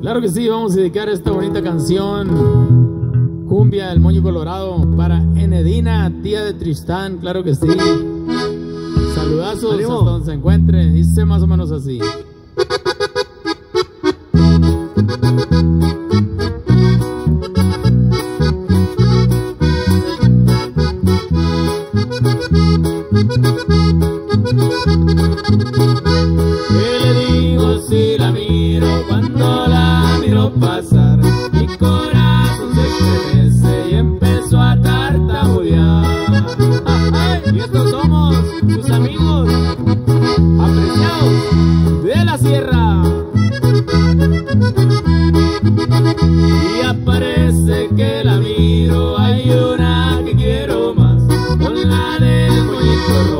Claro que sí, vamos a dedicar esta bonita canción, Cumbia del Moño Colorado, para Enedina, tía de Tristán, claro que sí. Saludazos hasta donde se encuentre, dice más o menos así. De la sierra. Y aparece que la miro, hay una que quiero más, con la del moñito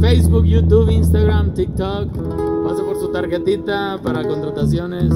Facebook, YouTube, Instagram, TikTok. Pase por su tarjetita para contrataciones.